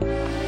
Bye.